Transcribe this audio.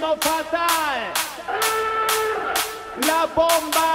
ritmo fatal. La bomba.